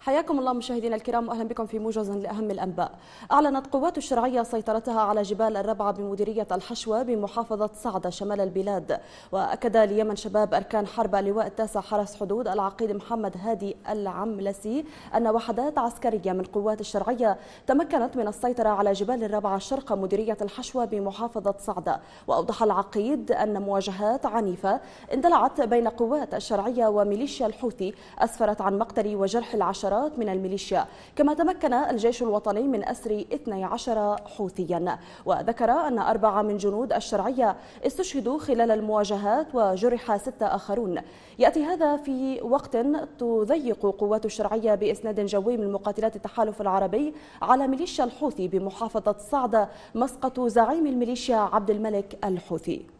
حياكم الله مشاهدينا الكرام واهلا بكم في موجز لأهم الأنباء. أعلنت قوات الشرعية سيطرتها على جبال الربعه بمديرية الحشوة بمحافظة صعده شمال البلاد، وأكد ليمن شباب أركان حرب اللواء التاسع حرس حدود العقيد محمد هادي العملسي أن وحدات عسكرية من قوات الشرعية تمكنت من السيطرة على جبال الربعه شرق مديرية الحشوة بمحافظة صعده، وأوضح العقيد أن مواجهات عنيفة اندلعت بين قوات الشرعية وميليشيا الحوثي أسفرت عن مقتل وجرح العشرات من الميليشيا كما تمكن الجيش الوطني من أسر 12 حوثيا. وذكر أن أربعة من جنود الشرعية استشهدوا خلال المواجهات وجرح ستة آخرون. يأتي هذا في وقت تضيق قوات الشرعية بإسناد جوي من مقاتلات التحالف العربي على ميليشيا الحوثي بمحافظة صعدة مسقط زعيم الميليشيا عبد الملك الحوثي.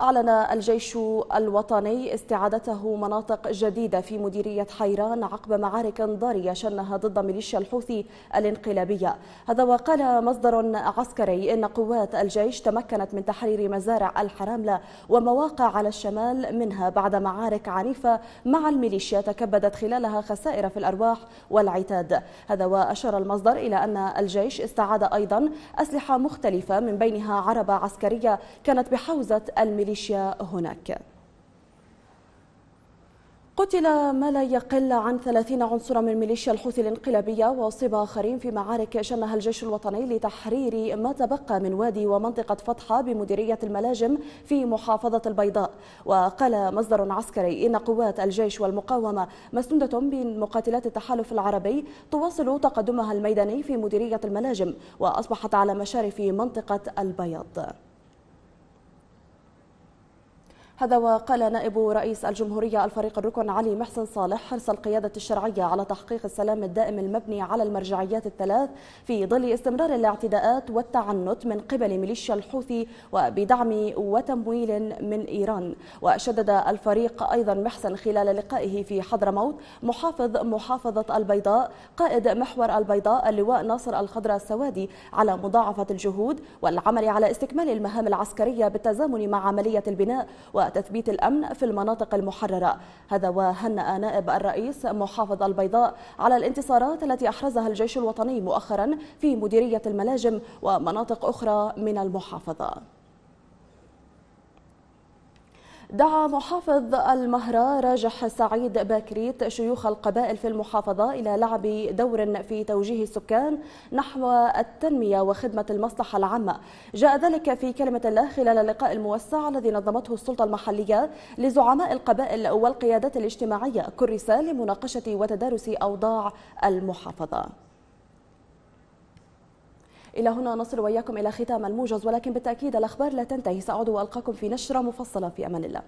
أعلن الجيش الوطني استعادته مناطق جديدة في مديرية حيران عقب معارك ضارية شنها ضد ميليشيا الحوثي الانقلابية. هذا وقال مصدر عسكري إن قوات الجيش تمكنت من تحرير مزارع الحراملة ومواقع على الشمال منها بعد معارك عنيفة مع الميليشيا تكبدت خلالها خسائر في الأرواح والعتاد. هذا وأشار المصدر إلى أن الجيش استعاد أيضا أسلحة مختلفة من بينها عربة عسكرية كانت بحوزة الميليشيا. الميليشيا هناك. قتل ما لا يقل عن 30 عنصرا من ميليشيا الحوثي الانقلابية وأصيب آخرين في معارك شنها الجيش الوطني لتحرير ما تبقى من وادي ومنطقة فتحة بمديرية الملاجم في محافظة البيضاء. وقال مصدر عسكري إن قوات الجيش والمقاومة مسنودة بمقاتلات التحالف العربي تواصل تقدمها الميداني في مديرية الملاجم وأصبحت على مشارف منطقة البياض هذا وقال نائب رئيس الجمهورية الفريق الركن علي محسن صالح حرص القيادة الشرعية على تحقيق السلام الدائم المبني على المرجعيات الثلاث في ظل استمرار الاعتداءات والتعنت من قبل ميليشيا الحوثي وبدعم وتمويل من إيران. وشدد الفريق أيضا محسن خلال لقائه في حضرموت محافظ محافظة البيضاء قائد محور البيضاء اللواء ناصر الخضراء السوادي على مضاعفة الجهود والعمل على استكمال المهام العسكرية بالتزامن مع عملية البناء وتثبيت الأمن في المناطق المحررة. هذا وهنأ نائب الرئيس محافظ البيضاء على الانتصارات التي أحرزها الجيش الوطني مؤخرا في مديرية الملاجم ومناطق أخرى من المحافظة. دعا محافظ المهرة راجح سعيد باكريت شيوخ القبائل في المحافظة إلى لعب دور في توجيه السكان نحو التنمية وخدمة المصلحة العامة. جاء ذلك في كلمة الله خلال اللقاء الموسع الذي نظمته السلطة المحلية لزعماء القبائل والقيادات الاجتماعية كرس لمناقشة وتدارس أوضاع المحافظة. إلى هنا نصل وإياكم إلى ختام الموجز ولكن بالتأكيد الأخبار لا تنتهي. سأعود وألقاكم في نشرة مفصلة في أمان الله.